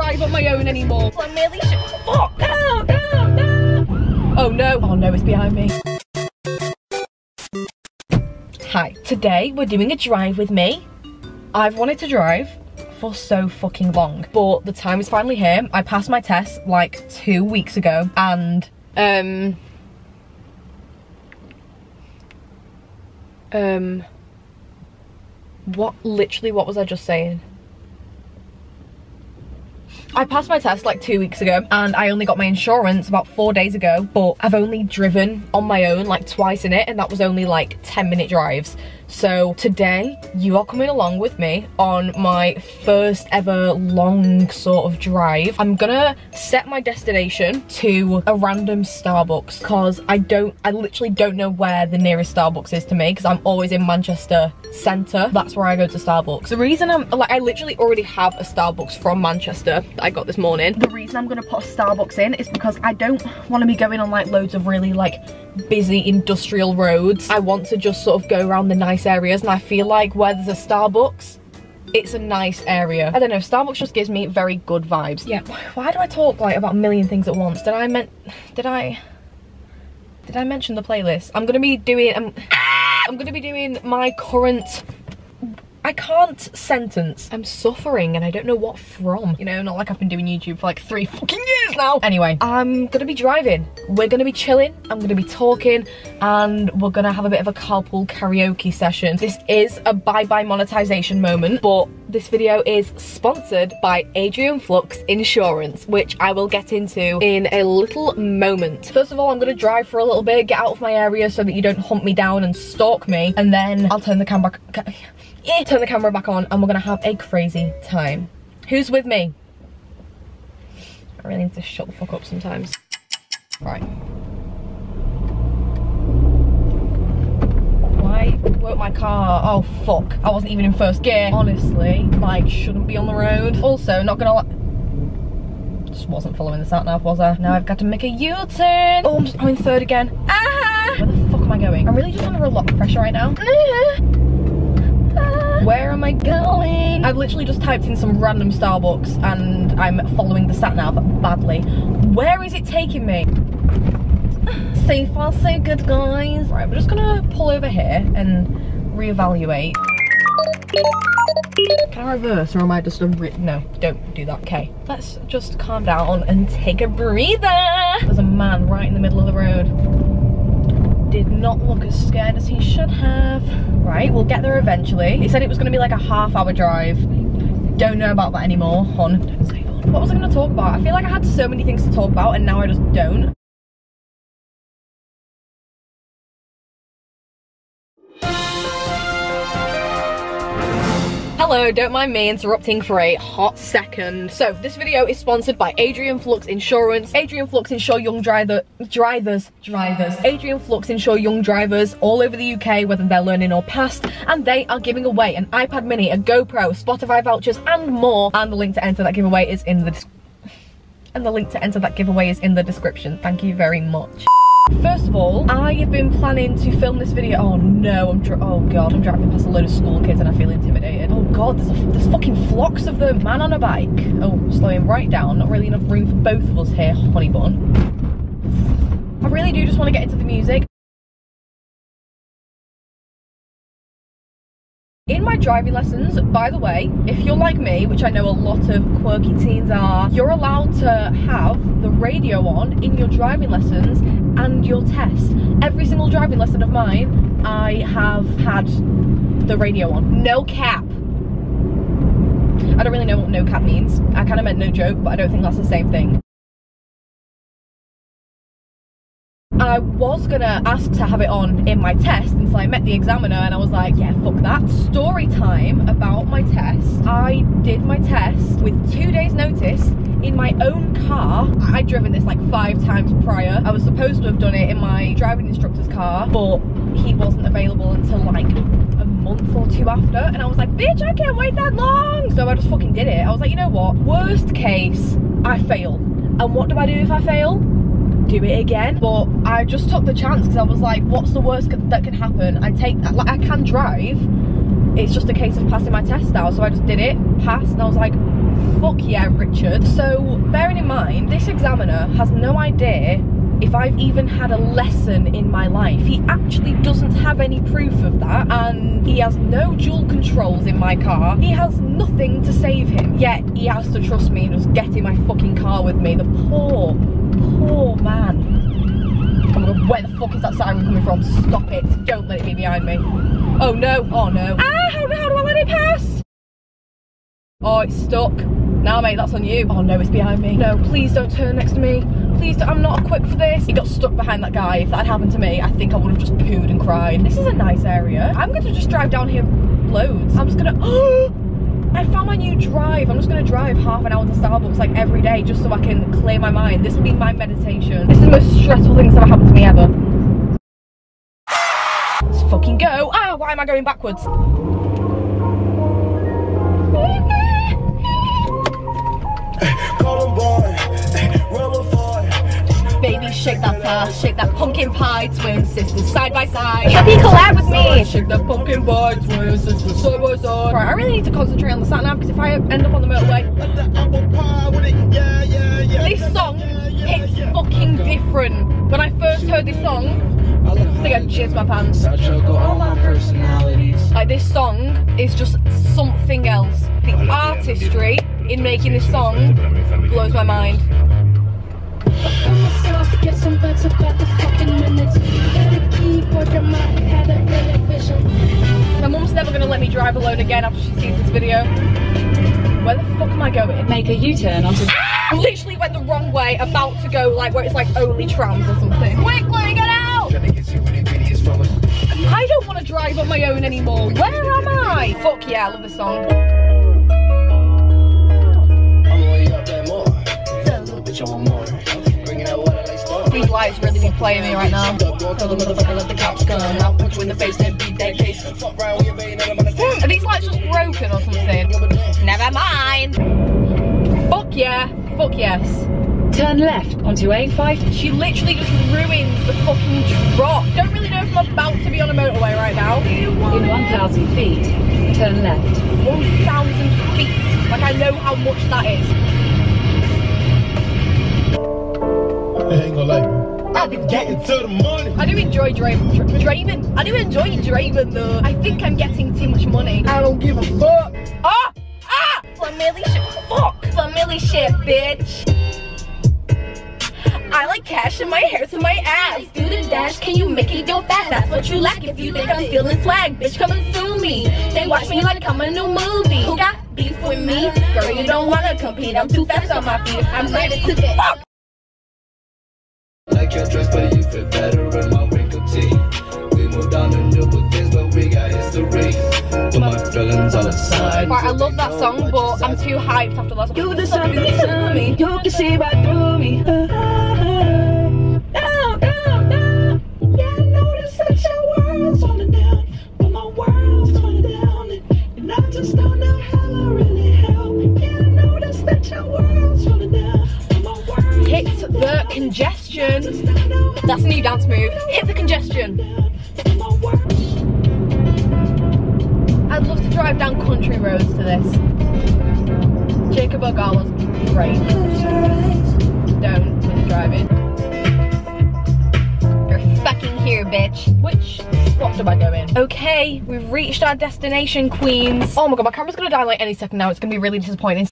drive on my own anymore. I'm really Fuck, no, no, no. Oh no, oh no, it's behind me. Hi, today we're doing a drive with me. I've wanted to drive for so fucking long, but the time is finally here. I passed my test like two weeks ago and um, um, what, literally what was I just saying? I passed my test like two weeks ago and I only got my insurance about four days ago, but I've only driven on my own like twice in it and that was only like 10 minute drives. So today you are coming along with me on my first ever long sort of drive. I'm gonna set my destination to a random Starbucks because I don't, I literally don't know where the nearest Starbucks is to me because I'm always in Manchester centre. That's where I go to Starbucks. The reason I'm, like I literally already have a Starbucks from Manchester that I got this morning. The reason I'm gonna put a Starbucks in is because I don't want to be going on like loads of really like busy industrial roads. I want to just sort of go around the nice areas and I feel like where there's a Starbucks, it's a nice area. I don't know, Starbucks just gives me very good vibes. Yeah, why do I talk like about a million things at once? Did I meant, did I, did I mention the playlist? I'm gonna be doing, I'm, I'm gonna be doing my current I can't sentence. I'm suffering and I don't know what from. You know, not like I've been doing YouTube for like three fucking years now. Anyway, I'm gonna be driving. We're gonna be chilling. I'm gonna be talking and we're gonna have a bit of a carpool karaoke session. This is a bye-bye monetization moment, but this video is sponsored by Adrian Flux Insurance, which I will get into in a little moment. First of all, I'm gonna drive for a little bit, get out of my area so that you don't hunt me down and stalk me, and then I'll turn the camera yeah, turn the camera back on and we're gonna have a crazy time. Who's with me? I really need to shut the fuck up sometimes. Right. Why won't my car? Oh fuck, I wasn't even in first gear. Honestly, like shouldn't be on the road. Also, not gonna just wasn't following the sat nav, was I? Now I've got to make a U-turn. Oh, I'm, just, I'm in third again. Ah! Where the fuck am I going? I'm really just under a lot of pressure right now. Where am I going? I've literally just typed in some random Starbucks and I'm following the sat nav badly. Where is it taking me? So far so good guys. Right, we're just gonna pull over here and reevaluate. Can I reverse or am I just a re no, don't do that, okay. Let's just calm down and take a breather. There's a man right in the middle of the road did not look as scared as he should have. Right, we'll get there eventually. He said it was gonna be like a half hour drive. Don't know about that anymore, hon. What was I gonna talk about? I feel like I had so many things to talk about and now I just don't. Hello, don't mind me interrupting for a hot second. So, this video is sponsored by Adrian Flux Insurance. Adrian Flux insure young driver, drivers, drivers. Adrian Flux insure young drivers all over the UK, whether they're learning or past, and they are giving away an iPad mini, a GoPro, Spotify vouchers, and more. And the link to enter that giveaway is in the and the link to enter that giveaway is in the description. Thank you very much. First of all, I have been planning to film this video. Oh no, I'm oh god, I'm driving past a load of school kids and I feel intimidated. Oh god, there's, a, there's fucking flocks of them. Man on a bike. Oh, slowing right down. Not really enough room for both of us here, honey bun. I really do just want to get into the music. In my driving lessons, by the way, if you're like me, which I know a lot of quirky teens are, you're allowed to have the radio on in your driving lessons and your test. Every single driving lesson of mine, I have had the radio on. No cap. I don't really know what no cap means. I kind of meant no joke, but I don't think that's the same thing. I was gonna ask to have it on in my test until I met the examiner and I was like, yeah, fuck that. Story time about my test. I did my test with two days notice in my own car. I'd driven this like five times prior. I was supposed to have done it in my driving instructor's car, but he wasn't available until like a month or two after. And I was like, bitch, I can't wait that long. So I just fucking did it. I was like, you know what? Worst case, I fail. And what do I do if I fail? Do it again but I just took the chance because I was like what's the worst that can happen I take that, like I can drive it's just a case of passing my test now so I just did it passed and I was like fuck yeah, Richard. So, bearing in mind, this examiner has no idea if I've even had a lesson in my life. He actually doesn't have any proof of that and he has no dual controls in my car. He has nothing to save him, yet he has to trust me and just get in my fucking car with me. The poor, poor man. Oh my god, where the fuck is that siren coming from? Stop it. Don't let it be behind me. Oh no, oh no. Ah, how, how do I let it pass? Oh, it's stuck. Now, mate, that's on you. Oh no, it's behind me. No, please don't turn next to me. Please, I'm not equipped for this. He got stuck behind that guy. If that had happened to me, I think I would have just pooed and cried. This is a nice area. I'm gonna just drive down here loads. I'm just gonna, oh, I found my new drive. I'm just gonna drive half an hour to Starbucks like every day just so I can clear my mind. This will be my meditation. This is the most stressful thing that's ever happened to me ever. Let's fucking go. Ah, why am I going backwards? Shake that ass, shake that pumpkin pie, twin sisters side by side. Happy collab with me. Shake that pumpkin pie, twin sisters side by side. Right, I really need to concentrate on the sat nav because if I end up on the motorway, this song hits fucking different. When I first heard this song, I think I jizzed my pants. Like this song is just something else. The artistry in making this song blows my mind. My mum's never gonna let me drive alone again after she sees this video. Where the fuck am I going? Make a U-turn onto I ah! literally went the wrong way, about to go like where it's like only trams or something. Quickly, get out! I don't want to drive on my own anymore. Where am I? Fuck yeah, I love this song. These lights really be playing me right now. Let the cops come. I'll punch you in the face every day. Are these lights just broken or something? Never mind. Fuck yeah. Fuck yes. Turn left onto A5. She literally just ruined the fucking drop. Don't really know if I'm about to be on a motorway right now. In 1,000 feet, turn left. 1,000 feet. Like I know how much that is. I ain't gonna lie. I've been getting to the money. I do enjoy driving. Dra- driving. I do enjoy driving though. I think I'm getting too much money. I don't give a fuck. Ah! Ah! Family shit. Fuck! Family shit, bitch. I like cash in my hair to my ass. Do the dash, can you make it go fast? That's what you lack if you think I'm stealing swag. Bitch, come and sue me. They watch me like I'm a new movie. Who got beef with me? Girl, you don't wanna compete. I'm too fast on my feet. I'm ready to get fuck. Like your dress, but you fit better in my wrinkled tee. We moved on to new things, but we got history. Put my feelings on the side. Right, I love that song, but I'm too hyped after last. You decide to me. You can see right through me. No, no, no. Yeah, I noticed that your world's falling down, but my world's falling down, and, and I just don't know how I really help. Yeah, I noticed that your world's falling down, but my world's Hit the congestion. That's a new dance move. Hit the congestion. I'd love to drive down country roads to this. Jacob Ogar was great. Don't when driving. You're fucking here, bitch. Which spot do I go in? Okay, we've reached our destination, Queens. Oh my god, my camera's gonna die like any second now. It's gonna be really disappointing.